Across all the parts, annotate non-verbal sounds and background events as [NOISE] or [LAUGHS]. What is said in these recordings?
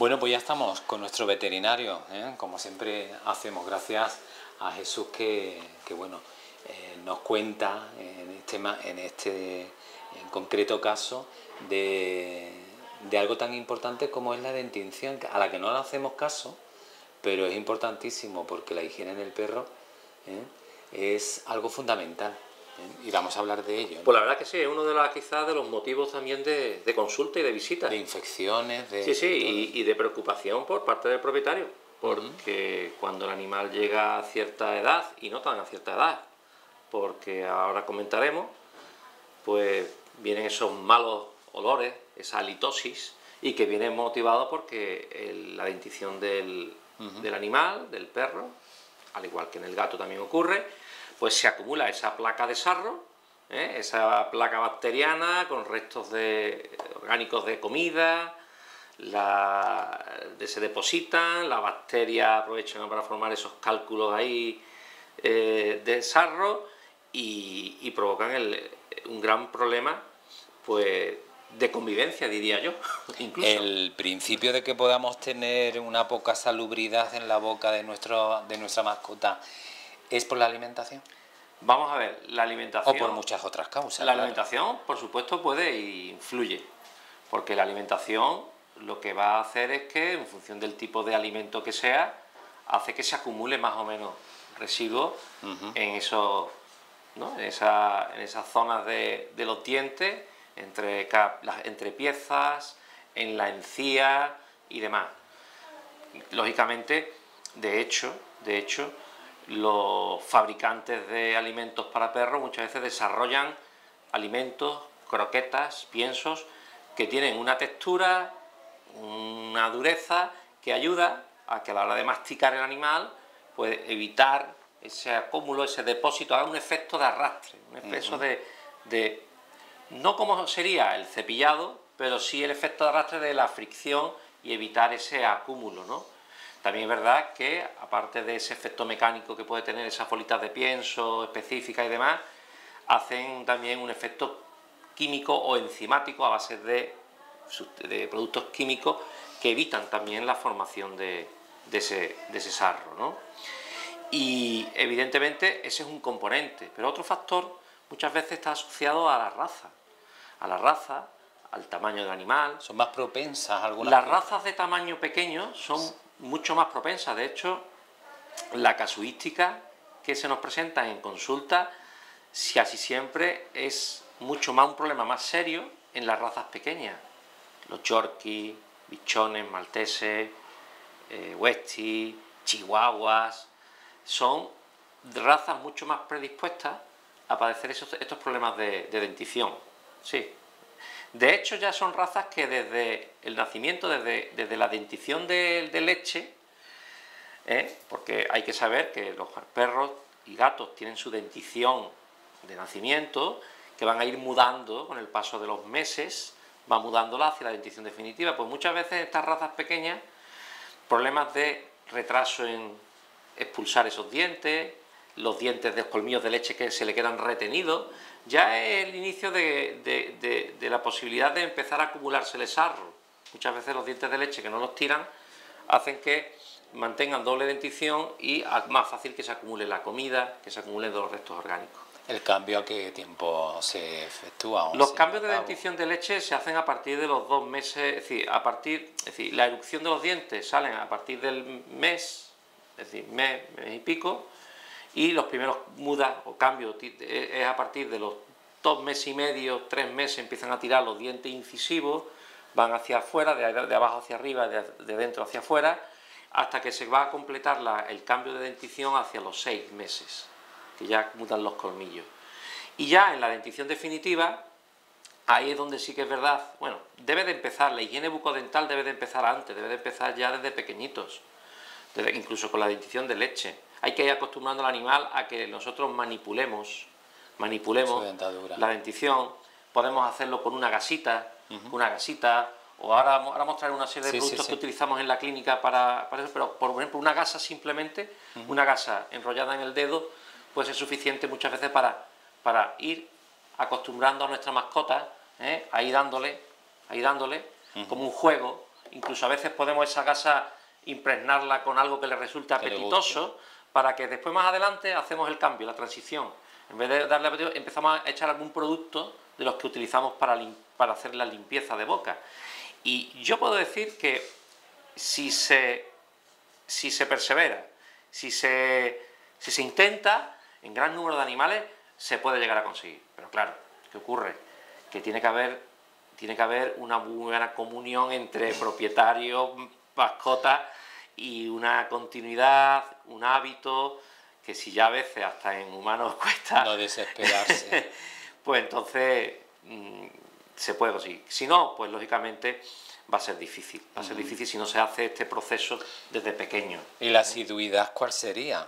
Bueno, pues ya estamos con nuestro veterinario, ¿eh? como siempre hacemos, gracias a Jesús que, bueno, eh, nos cuenta en este, en este en concreto caso de, algo tan importante como es la dentición, a la que no le hacemos caso, pero es importantísimo porque la higiene en el perro ¿eh? es algo fundamental. Y vamos a hablar de ello. Pues la verdad que sí, es uno de los, quizás de los motivos también de, consulta y de visita. De infecciones, de... Sí, sí, y, de preocupación por parte del propietario, porque cuando el animal llega a cierta edad, y no tan a cierta edad, porque ahora comentaremos, pues vienen esos malos olores, esa halitosis, y que viene motivado porque la dentición del, del animal, del perro, al igual que en el gato también ocurre, pues se acumula esa placa de sarro, ¿eh? esa placa bacteriana con restos de, orgánicos de comida, se depositan, la bacteria aprovechan para formar esos cálculos ahí eh, de sarro y, provocan un gran problema pues de convivencia, diría yo. [LAUGHS] El principio de que podamos tener una poca salubridad en la boca de, nuestro, de nuestra mascota es por la alimentación. Vamos a ver, la alimentación... O por muchas otras causas. La alimentación, por supuesto, puede e influye, porque la alimentación lo que va a hacer es que, en función del tipo de alimento que sea, hace que se acumule más o menos residuos en, esos, ¿no? en, esa, en esas zonas de, de los dientes entre, las, entre piezas, en la encía y demás. Lógicamente, de hecho, de hecho, los fabricantes de alimentos para perros muchas veces desarrollan alimentos, croquetas, piensos, que tienen una textura, una dureza que ayuda a que a la hora de masticar el animal, puede evitar ese acúmulo, ese depósito, haga un efecto de arrastre, un efecto de, no como sería el cepillado, pero sí el efecto de arrastre de la fricción y evitar ese acúmulo, ¿no? También es verdad que, aparte de ese efecto mecánico que puede tener esas bolitas de pienso específicas y demás, hacen también un efecto químico o enzimático a base de, productos químicos que evitan también la formación de, ese, de ese sarro, ¿no? Y evidentemente ese es un componente, pero otro factor muchas veces está asociado a la raza a la raza, al tamaño del animal. ¿Son más propensas algunas? Las razas de tamaño pequeño son mucho más propensas. De hecho, la casuística que se nos presenta en consulta, si así siempre, es mucho más un problema más serio en las razas pequeñas. Los yorkies, bichones, malteses, eh, westies, chihuahuas, son razas mucho más predispuestas a padecer estos problemas de dentición. Sí. De hecho, ya son razas que desde el nacimiento, desde, la dentición de, leche, ¿eh? porque hay que saber que los perros y gatos tienen su dentición de nacimiento, que van a ir mudando con el paso de los meses, va mudándola hacia la dentición definitiva. Pues muchas veces estas razas pequeñas, problemas de retraso en expulsar esos dientes, los dientes de los colmillos de leche que se le quedan retenidos, ya es el inicio de, la posibilidad de empezar a acumularse el sarro. Muchas veces los dientes de leche que no los tiran hacen que mantengan doble dentición y es más fácil que se acumule la comida, que se acumulen los restos orgánicos. ¿El cambio a qué tiempo se efectúa? Los cambios de dentición de leche se hacen a partir de los dos meses, es decir, a partir, es decir, la erupción de los dientes salen a partir del mes, es decir, mes, mes y pico, y los primeros mudas o cambios es a partir de los dos meses y medio, tres meses empiezan a tirar los dientes incisivos, van hacia afuera, de, abajo hacia arriba, de, dentro hacia afuera, hasta que se va a completar el cambio de dentición hacia los seis meses, que ya mudan los colmillos. Y ya en la dentición definitiva, ahí es donde sí que es verdad, bueno, debe de empezar, la higiene bucodental debe de empezar antes, debe de empezar ya desde pequeñitos, incluso con la dentición de leche. Hay que ir acostumbrando al animal a que nosotros manipulemos, manipulemos la dentición. Podemos hacerlo con una gasita, una gasita, o ahora, ahora mostrar una serie de productos que utilizamos en la clínica para, eso, pero por ejemplo una gasa simplemente, una gasa enrollada en el dedo, puede ser suficiente muchas veces para, para ir acostumbrando a nuestra mascota, ¿eh? ahí dándole, ahí dándole, como un juego, incluso a veces podemos esa gasa impregnarla con algo que le resulte apetitoso, para que después más adelante hacemos el cambio, la transición. En vez de darle apetito, empezamos a echar algún producto de los que utilizamos para, para hacer la limpieza de boca. Y yo puedo decir que si se, si se persevera, si se, si se intenta, en gran número de animales se puede llegar a conseguir. Pero claro, ¿qué ocurre? Que tiene que haber, tiene que haber una buena comunión entre propietario, mascota y una continuidad, un hábito, que si ya a veces hasta en humanos [LAUGHS] cuesta... No desesperarse. [LAUGHS] pues entonces mm, se puede conseguir. Si no, pues lógicamente va a ser difícil. Va a ser difícil si no se hace este proceso desde pequeño. ¿Y la asiduidad cuál sería?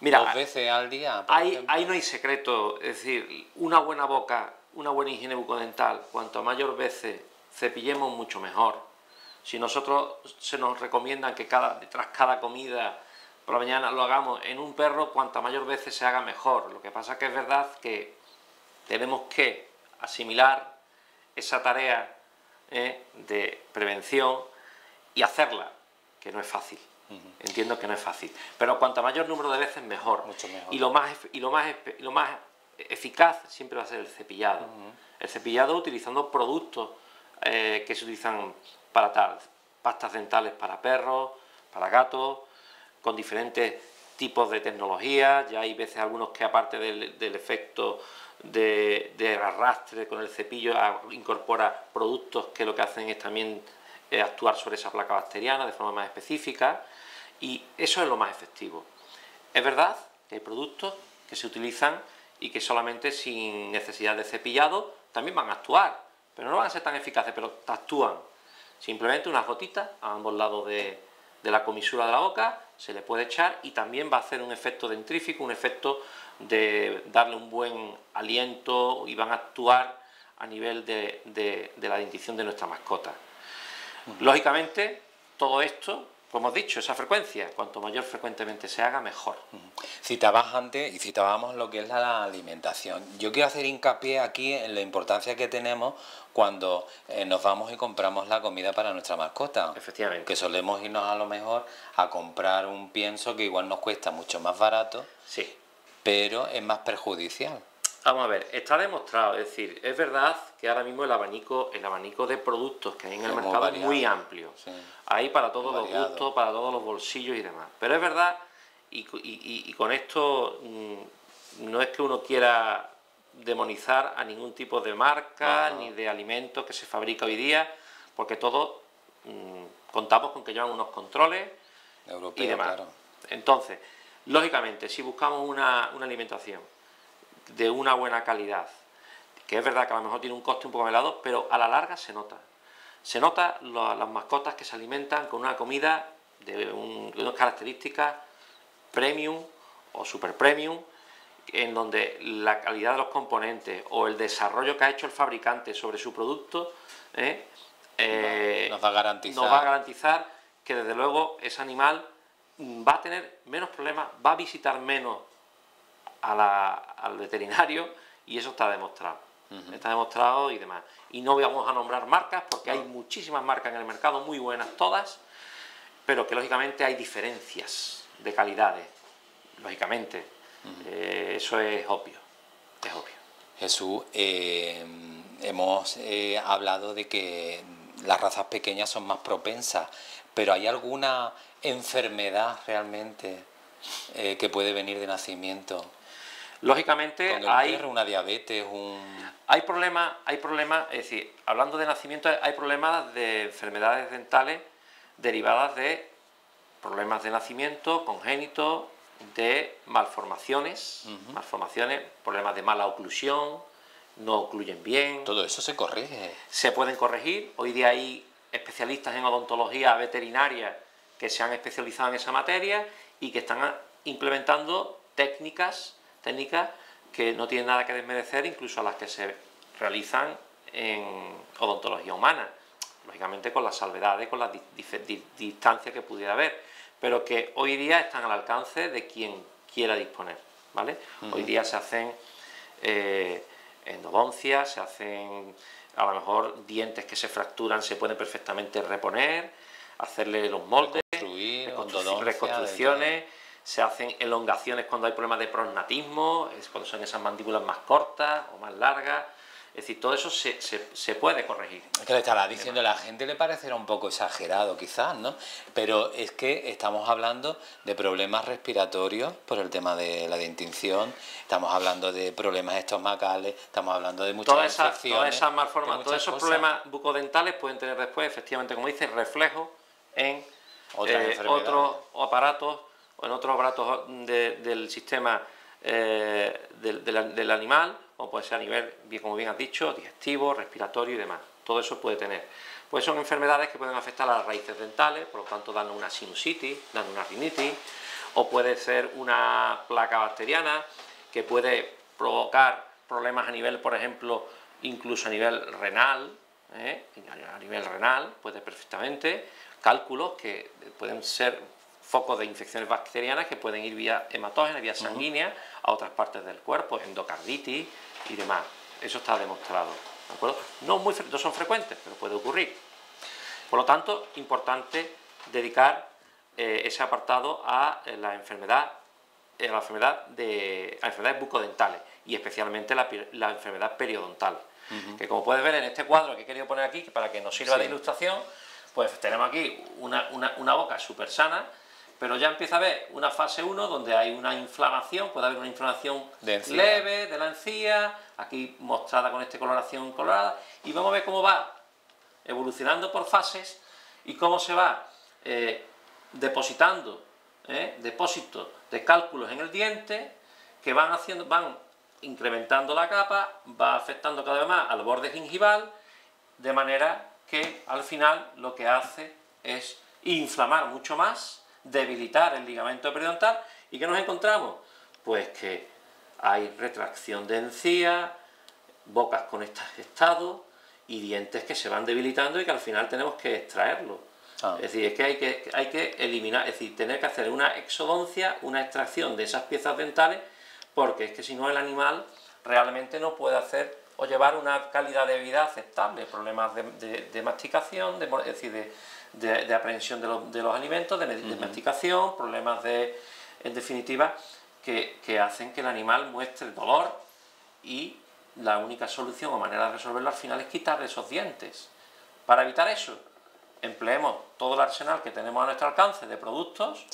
Mira, Dos veces al día. ahí, ahí, no hay secreto. Es decir, una buena boca, una buena higiene bucodental, cuanto mayor veces cepillemos, mucho mejor. Si nosotros se nos recomiendan que cada, tras cada comida por la mañana lo hagamos en un perro, cuanta mayor veces se haga mejor. Lo que pasa que es verdad que tenemos que asimilar esa tarea ¿eh? de prevención y hacerla, que no es fácil. Entiendo que no es fácil. Pero cuanta mayor número de veces, mejor. Mucho mejor. Y lo más, y lo más, lo más eficaz siempre va a ser el cepillado. El cepillado utilizando productos eh, que se utilizan para tal, pastas dentales para perros, para gatos, con diferentes tipos de tecnología, ya hay veces algunos que aparte del, efecto de, arrastre con el cepillo incorpora productos que lo que hacen es también eh, actuar sobre esa placa bacteriana de forma más específica y eso es lo más efectivo. Es verdad que hay productos que se utilizan y que solamente sin necesidad de cepillado también van a actuar, pero no van a ser tan eficaces, pero actúan. Simplemente unas gotitas a ambos lados de, la comisura de la boca, se le puede echar y también va a hacer un efecto dentrífico, un efecto de darle un buen aliento y van a actuar a nivel de, la dentición de nuestra mascota. Lógicamente, todo esto como hemos dicho, esa frecuencia, cuanto mayor frecuentemente se haga, mejor. Citabas antes y citábamos lo que es la alimentación. Yo quiero hacer hincapié aquí en la importancia que tenemos cuando eh, nos vamos y compramos la comida para nuestra mascota. Efectivamente. Que solemos irnos a lo mejor a comprar un pienso que igual nos cuesta mucho más barato, sí. pero es más perjudicial. Vamos a ver, está demostrado, es decir, es verdad que ahora mismo el abanico, el abanico de productos que hay en el mercado es muy amplio. Hay para todos los gustos, para todos los bolsillos y demás. Pero es verdad, y, con esto mm, no es que uno quiera demonizar a ningún tipo de marca ni de alimento que se fabrica hoy día, porque todos mm, contamos con que llevan unos controles y demás. Entonces, lógicamente, si buscamos una, una alimentación de una buena calidad, que es verdad que a lo mejor tiene un coste un poco elevado, pero a la larga se nota. Se nota las mascotas que se alimentan con una comida de, unas características premium o super premium, en donde la calidad de los componentes o el desarrollo que ha hecho el fabricante sobre su producto ¿eh? Eh, nos, va a garantizar. nos va a garantizar que desde luego ese animal va a tener menos problemas, va a visitar menos al veterinario y eso está demostrado. Está demostrado y demás. Y no vamos a nombrar marcas porque hay muchísimas marcas en el mercado, muy buenas todas, pero que lógicamente hay diferencias de calidades. Lógicamente, eh, eso es obvio. Es obvio. Jesús, eh, hemos eh, hablado de que las razas pequeñas son más propensas, pero ¿hay alguna enfermedad realmente que puede venir de nacimiento? Lógicamente hay una diabetes, un hay problemas, hay problemas, es decir, hablando de nacimiento hay problemas de enfermedades dentales derivadas de problemas de nacimiento congénitos, de malformaciones, malformaciones, problemas de mala oclusión, no ocluyen bien. Todo eso se corrige. Se pueden corregir. Hoy día hay especialistas en odontología veterinaria que se han especializado en esa materia y que están implementando técnicas técnicas que no tienen nada que desmerecer incluso a las que se realizan en odontología humana, lógicamente con las salvedades, con las distancias que pudiera haber, pero que hoy día están al alcance de quien quiera disponer. ¿vale? Hoy día se hacen eh, endodoncias, se hacen a lo mejor dientes que se fracturan se pueden perfectamente reponer, hacerle los moldes, reconstrucciones, se hacen elongaciones cuando hay problemas de prosnatismo, es cuando son esas mandíbulas más cortas o más largas. Es decir, todo eso se, se, puede corregir. Que le estará diciendo, la gente le parecerá un poco exagerado quizás, ¿no? Pero es que estamos hablando de problemas respiratorios por el tema de la distinción, estamos hablando de problemas estomacales, estamos hablando de muchas todas esas, todas esas malformas, todos esos problemas bucodentales pueden tener después, efectivamente, como dice, reflejo en eh, otros aparatos o en otros aparatos del sistema eh, del, animal, como puede ser a nivel, como bien has dicho, digestivo, respiratorio y demás. Todo eso puede tener. Pues son enfermedades que pueden afectar a las raíces dentales, por lo tanto dan una sinusitis, dan una rinitis, o puede ser una placa bacteriana que puede provocar problemas a nivel, por ejemplo, incluso a nivel renal, ¿eh? a nivel renal puede perfectamente, cálculos que pueden ser focos de infecciones bacterianas que pueden ir vía hematógena, vía sanguínea, a otras partes del cuerpo, endocarditis y demás. Eso está demostrado. No, muy, no son frecuentes, pero puede ocurrir. Por lo tanto, importante dedicar eh, ese apartado a eh, la enfermedad, eh, a la enfermedad de a enfermedades bucodentales y especialmente la, enfermedad periodontal. Que como puedes ver en este cuadro que he querido poner aquí, para que nos sirva de ilustración, pues tenemos aquí una, una boca súper sana, pero ya empieza a haber una fase 1 donde hay una inflamación, puede haber una inflamación leve de la encía, aquí mostrada con esta coloración colorada, y vamos a ver cómo va evolucionando por fases y cómo se va eh, depositando eh, depósitos de cálculos en el diente que van haciendo, van incrementando la capa, va afectando cada vez más al borde gingival, de manera que al final lo que hace es inflamar mucho más debilitar el ligamento periodontal. ¿Y qué nos encontramos? Pues que hay retracción de encía, bocas con este estado y dientes que se van debilitando y que al final tenemos que extraerlos. Ah. Es decir, es que hay, que hay que eliminar, es decir, tener que hacer una exodoncia, una extracción de esas piezas dentales, porque es que si no el animal realmente no puede hacer o llevar una calidad de vida aceptable, problemas de, masticación, de, es decir, de, de, aprehensión de, los alimentos, de, masticación, problemas de, en definitiva, que, hacen que el animal muestre dolor y la única solución o manera de resolverlo al final es quitarle esos dientes. Para evitar eso, empleemos todo el arsenal que tenemos a nuestro alcance de productos,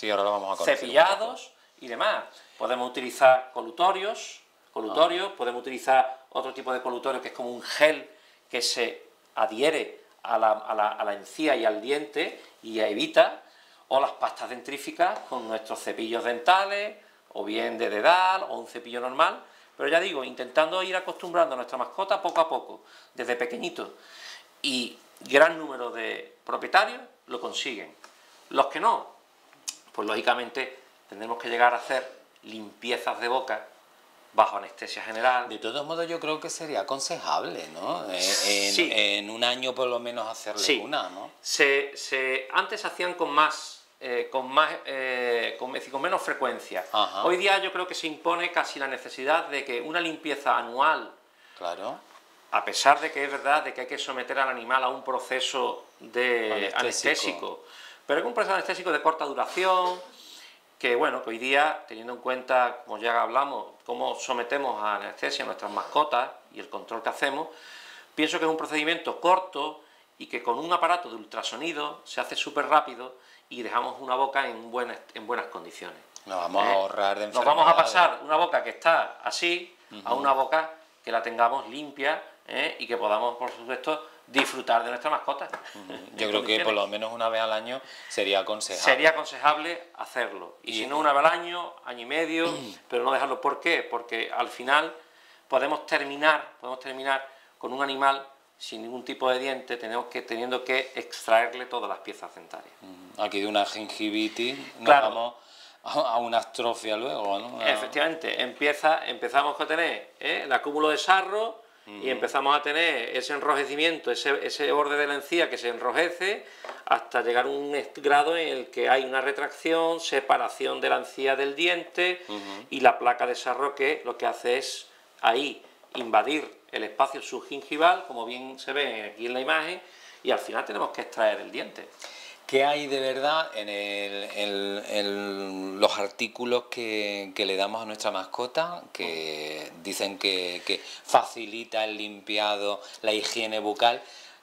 cepillados y demás. Podemos utilizar colutorios, colutorios, ah. podemos utilizar otro tipo de colutorio que es como un gel que se adhiere a la, encía y al diente y evita, o las pastas dentríficas con nuestros cepillos dentales, o bien de dedal, o un cepillo normal, pero ya digo, intentando ir acostumbrando a nuestra mascota poco a poco, desde pequeñito, y gran número de propietarios lo consiguen. Los que no, pues lógicamente tendremos que llegar a hacer limpiezas de boca bajo anestesia general. De todos modos, yo creo que sería aconsejable, ¿no? Eh, en, un año por lo menos hacerle una, ¿no? Se, se, antes hacían con más, eh, con más, eh, con, con, menos frecuencia. Hoy día yo creo que se impone casi la necesidad de que una limpieza anual. Claro. A pesar de que es verdad de que hay que someter al animal a un proceso de anestésico, anestésico pero es un proceso anestésico de corta duración que bueno, que hoy día, teniendo en cuenta, como ya hablamos, cómo sometemos a anestesia a nuestras mascotas y el control que hacemos, pienso que es un procedimiento corto y que con un aparato de ultrasonido se hace súper rápido y dejamos una boca en buenas, en buenas condiciones. Nos vamos a ¿Eh? ahorrar de Nos vamos a pasar una boca que está así a una boca que la tengamos limpia ¿eh? y que podamos, por supuesto, disfrutar de nuestra mascota. Yo creo que por lo menos una vez al año sería aconsejable. Sería aconsejable hacerlo. Y, si no una vez al año, año y medio, [CLEARS THROAT] pero no dejarlo. ¿Por qué? Porque al final podemos terminar, podemos terminar con un animal sin ningún tipo de diente, tenemos que, teniendo que extraerle todas las piezas dentarias. Aquí de una gingivitis nos vamos a una astrofia luego, ¿no? Efectivamente, empieza, empezamos a tener ¿eh? el acúmulo de sarro, y empezamos a tener ese enrojecimiento, ese, ese, borde de la encía que se enrojece hasta llegar a un grado en el que hay una retracción, separación de la encía del diente y la placa de sarro que lo que hace es ahí invadir el espacio subgingival, como bien se ve aquí en la imagen, y al final tenemos que extraer el diente. ¿Qué hay de verdad en, los artículos que, le damos a nuestra mascota que dicen que, facilita el limpiado, la higiene bucal?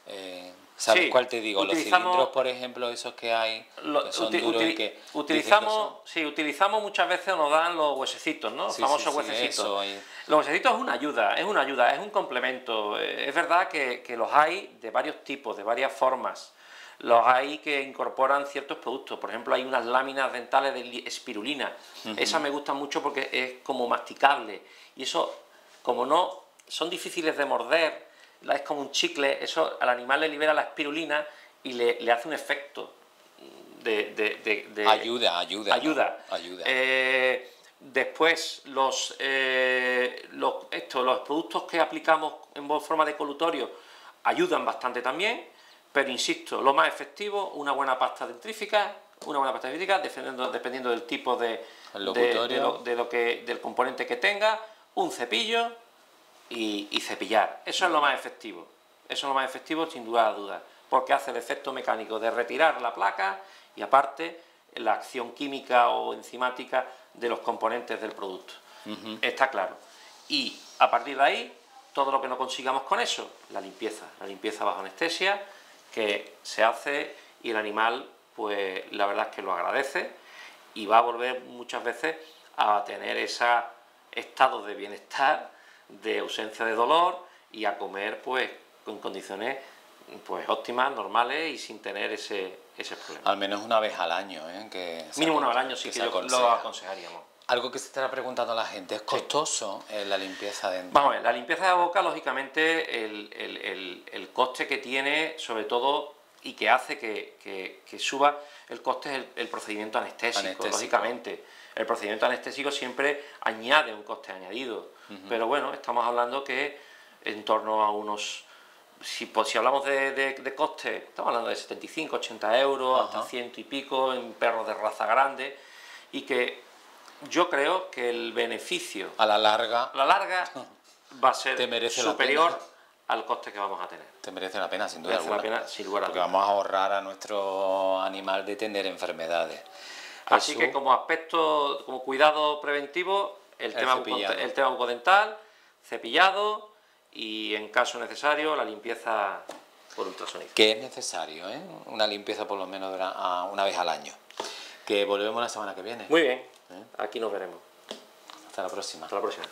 Eh, ¿Sabes cuál te digo? Los cilindros, por ejemplo, esos que hay, que son duros y que utilizamos, sí, utilizamos muchas veces nos dan los huesecitos, ¿no? Los famosos huesecitos. Los huesecitos es una ayuda, es una ayuda, es un complemento. Eh, es verdad que, los hay de varios tipos, de varias formas. Los hay que incorporan ciertos productos. Por ejemplo, hay unas láminas dentales de espirulina. Esas me gustan mucho porque es como masticable. Y eso, como no son difíciles de morder, es como un chicle, eso al animal le libera la espirulina y le, hace un efecto de, ayuda, ayuda. Ayuda. ayuda. Eh, después, los, eh, los, esto, los productos que aplicamos en forma de colutorio ayudan bastante también, pero insisto, lo más efectivo, una buena pasta dentrífica, una buena pasta dentrífica, dependiendo, dependiendo del tipo de, de, lo, que, del componente que tenga, un cepillo, y, cepillar. Eso es lo más efectivo. Eso es lo más efectivo sin duda a dudas, porque hace el efecto mecánico de retirar la placa y aparte la acción química o enzimática de los componentes del producto. Está claro. Y a partir de ahí, todo lo que no consigamos con eso, la limpieza, la limpieza bajo anestesia, que se hace y el animal, pues la verdad es que lo agradece y va a volver muchas veces a tener ese estado de bienestar de ausencia de dolor y a comer pues en condiciones pues óptimas, normales y sin tener ese, ese problema. Al menos una vez al año, ¿eh? Que Mínimo una vez al año sí que, lo aconsejaríamos. Algo que se estará preguntando la gente, ¿es costoso eh, la limpieza de Vamos a ver, la limpieza de boca, lógicamente, el, coste que tiene, sobre todo, y que hace que, suba el coste es el, procedimiento anestésico, lógicamente. El procedimiento anestésico siempre añade un coste añadido. Pero bueno, estamos hablando que en torno a unos, si, pues, si hablamos de, coste, estamos hablando de 75, 80 euros, hasta ciento y pico en perros de raza grande, y que yo creo que el beneficio... A la larga... A la larga va a ser superior al coste que vamos a tener. Te merece la pena, sin duda alguna. La pena, sin lugar Porque vamos a ahorrar a nuestro animal de tener enfermedades. Así que como aspecto, como cuidado preventivo, el, tema, el tema bucodental, cepillado y en caso necesario la limpieza por ultrasonido. Que es necesario, ¿eh? Una limpieza por lo menos una vez al año. Que volvemos la semana que viene. Muy bien. Aquí nos veremos. Hasta la próxima. Hasta la próxima.